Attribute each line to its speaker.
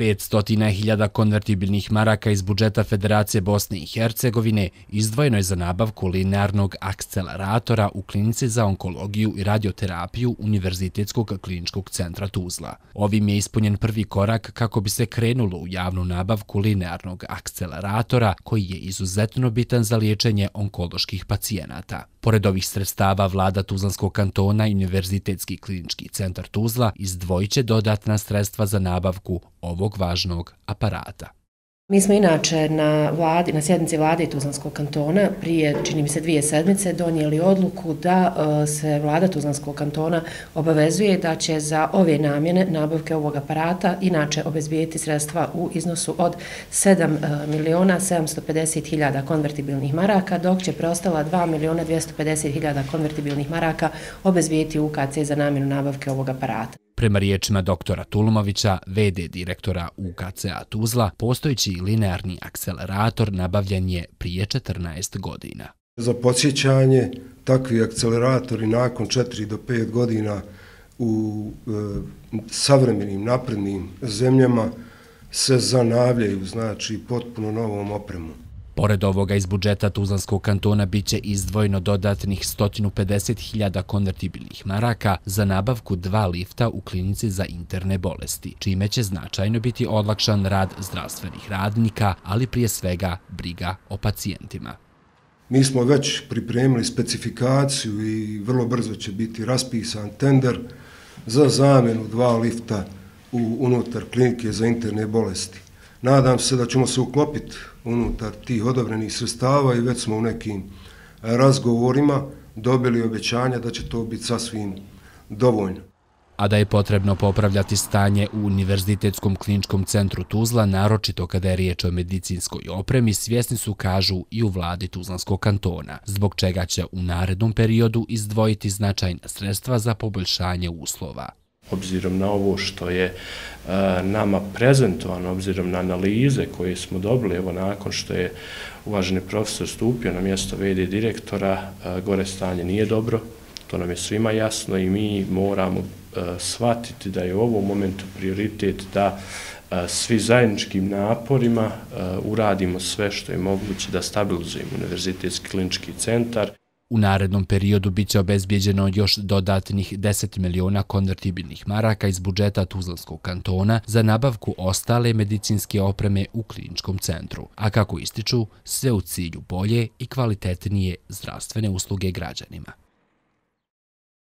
Speaker 1: 500.000 konvertibilnih maraka iz budžeta Federacije Bosne i Hercegovine izdvojeno je za nabavku linearnog akceleratora u klinici za onkologiju i radioterapiju Univerzitetskog kliničkog centra Tuzla. Ovim je ispunjen prvi korak kako bi se krenulo u javnu nabavku linearnog akceleratora koji je izuzetno bitan za liječenje onkoloških pacijenata. Pored ovih sredstava, vlada Tuzlanskog kantona i Univerzitetski klinički centar Tuzla izdvojit će dodatna sredstva za nabavku ovog važnog aparata.
Speaker 2: Mi smo inače na vladi, na sjednici vlade Tuzlanskog kantona prije, čini mi se, dvije sedmice donijeli odluku da e, se vlada Tuzlanskog kantona obavezuje da će za ove namjene nabavke ovog aparata inače obezbijeti sredstva u iznosu od 7 e, miliona 750 hiljada konvertibilnih maraka, dok će preostala 2 miliona 250 hiljada konvertibilnih maraka obezbijeti UKC za namjenu nabavke ovog aparata.
Speaker 1: Prema riječima doktora Tulumovića, VD direktora UKCA Tuzla, postojići linearni akcelerator nabavljen je prije 14 godina.
Speaker 3: Za podsjećanje, takvi akceleratori nakon 4 do 5 godina u e, savremenim naprednim zemljama se zanavljaju, znači potpuno novom opremom.
Speaker 1: Pored ovoga iz budžeta Tuzlanskog kantona biće izdvojeno dodatnih 150.000 konvertibilnih maraka za nabavku dva lifta u klinici za interne bolesti, čime će značajno biti odlakšan rad zdravstvenih radnika, ali prije svega briga o pacijentima.
Speaker 3: Mi smo već pripremili specifikaciju i vrlo brzo će biti raspisan tender za zamjenu dva lifta u unutar klinike za interne bolesti. Nadam se da ćemo se uklopiti unutar tih odobrenih sredstava i već smo u nekim razgovorima dobili obećanja da će to biti sasvim dovoljno.
Speaker 1: A da je potrebno popravljati stanje u Univerzitetskom kliničkom centru Tuzla, naročito kada je riječ o medicinskoj opremi, svjesni su, kažu, i u vladi Tuzlanskog kantona, zbog čega će u narednom periodu izdvojiti značajna sredstva za poboljšanje uslova
Speaker 4: obzirom na ovo što je e, nama prezentovano, obzirom na analize koje smo dobili, evo nakon što je uvaženi profesor stupio na mjesto VD direktora, e, gore stanje nije dobro, to nam je svima jasno i mi moramo e, shvatiti da je u ovom momentu prioritet da svi zajedničkim naporima uradimo sve što je moguće da stabilizujemo Univerzitetski klinički centar.
Speaker 1: U narednom periodu biće obezbijeđeno još dodatnih 10 miliona konvertibilnih maraka iz budžeta Tuzlanskog kantona za nabavku ostale medicinske opreme u kliničkom centru, a kako ističu, sve u cilju bolje i kvalitetnije zdravstvene usluge građanima.